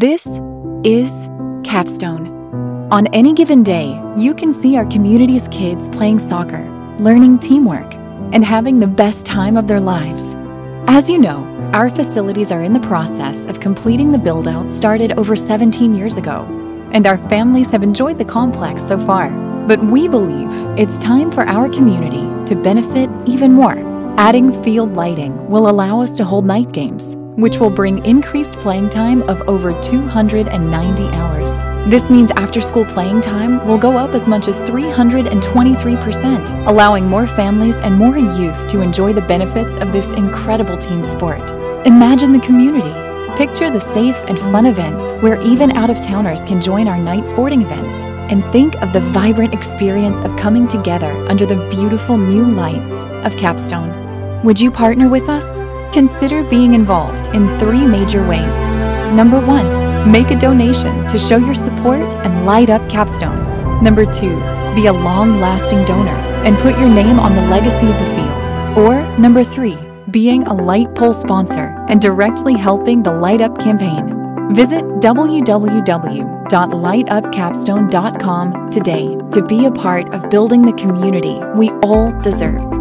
This is Capstone. On any given day, you can see our community's kids playing soccer, learning teamwork, and having the best time of their lives. As you know, our facilities are in the process of completing the build out started over 17 years ago, and our families have enjoyed the complex so far. But we believe it's time for our community to benefit even more. Adding field lighting will allow us to hold night games, which will bring increased playing time of over 290 hours. This means after school playing time will go up as much as 323%, allowing more families and more youth to enjoy the benefits of this incredible team sport. Imagine the community. Picture the safe and fun events where even out of towners can join our night sporting events. And think of the vibrant experience of coming together under the beautiful new lights of Capstone. Would you partner with us? Consider being involved in three major ways. Number one, make a donation to show your support and light up Capstone. Number two, be a long lasting donor and put your name on the legacy of the field. Or number three, being a Light Pole sponsor and directly helping the Light Up campaign. Visit www.lightupcapstone.com today to be a part of building the community we all deserve.